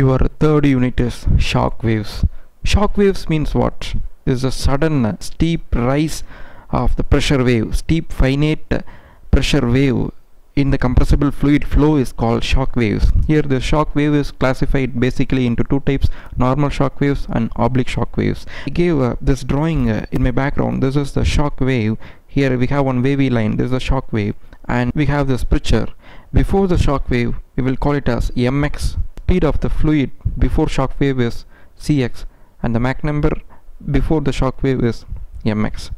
Your third unit is shock waves. Shock waves means what? Is a sudden uh, steep rise of the pressure wave. Steep finite uh, pressure wave in the compressible fluid flow is called shock waves. Here the shock wave is classified basically into two types normal shock waves and oblique shock waves. I gave uh, this drawing uh, in my background. This is the shock wave. Here we have one wavy line. This is the shock wave and we have this picture. Before the shock wave we will call it as mx. Speed of the fluid before shock wave is cx and the Mach number before the shock wave is mx.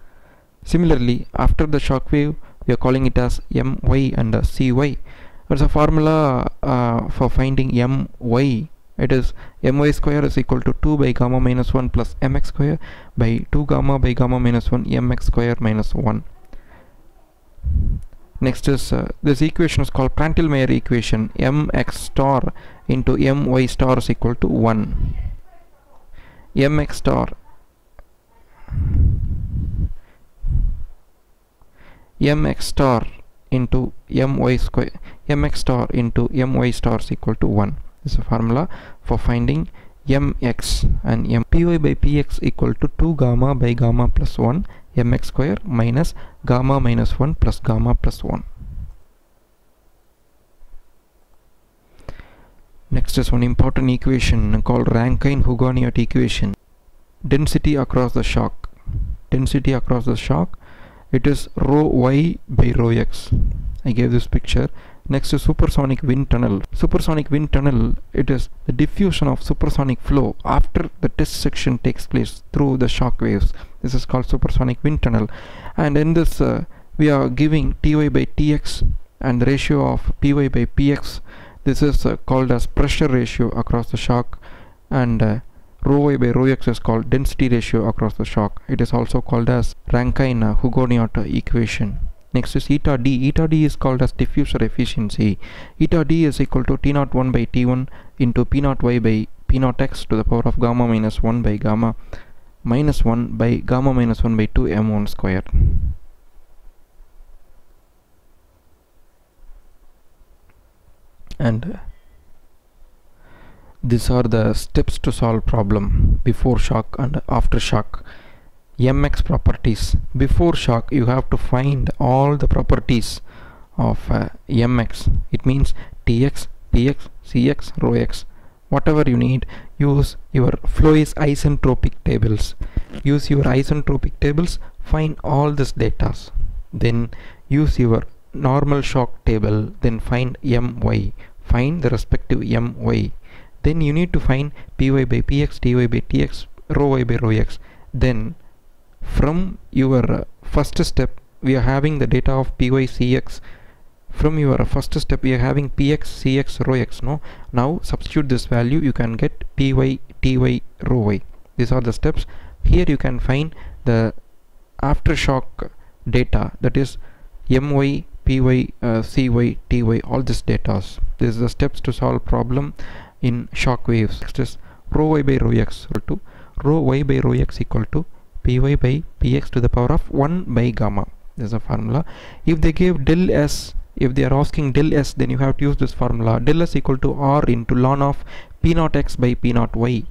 Similarly after the shock wave we are calling it as my and cy there's a formula uh, for finding my it is my square is equal to 2 by gamma minus 1 plus mx square by 2 gamma by gamma minus 1 mx square minus 1 next is uh, this equation is called Prandtl-Meyer equation mx star into my star is equal to 1 mx star mx star into my square mx star into my star is equal to 1 this is a formula for finding mx and m py by px equal to 2 gamma by gamma plus 1 mx square minus gamma minus 1 plus gamma plus 1 next is one important equation called Rankine-Hugoniot equation. Density across the shock. Density across the shock it is rho y by rho x. I gave this picture next to supersonic wind tunnel. Supersonic wind tunnel it is the diffusion of supersonic flow after the test section takes place through the shock waves. This is called supersonic wind tunnel. And in this uh, we are giving ty by tx and the ratio of py by px. This is uh, called as pressure ratio across the shock. And uh, rho y by rho x is called density ratio across the shock. It is also called as Rankine-Hugoniot equation. Next is eta d. Eta d is called as diffuser efficiency. Eta d is equal to t naught 1 by t1 into p naught y by p naught x to the power of gamma minus 1 by gamma minus 1 by gamma minus 1 by 2 m1 square. And these are the steps to solve problem before shock and after shock mx properties. Before shock you have to find all the properties of uh, mx it means tx px cx rho x. Whatever you need use your Flois isentropic tables. Use your isentropic tables find all this data then use your normal shock table then find my find the respective my then you need to find py by px dy by tx rho y by rho x. Then from your first step we are having the data of py cx from your first step we are having px cx rho x no? Now substitute this value you can get py ty rho y these are the steps. Here you can find the aftershock data that is my py uh, cy ty all this data this is the steps to solve problem in shock waves. Next is rho y by rho x equal to rho y by rho x equal to py by px to the power of 1 by gamma. This is a formula. If they give del s if they are asking del s then you have to use this formula. Del s equal to r into ln of p naught x by p naught y